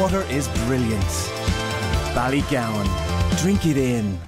water is brilliant. Ballygowan. Drink it in.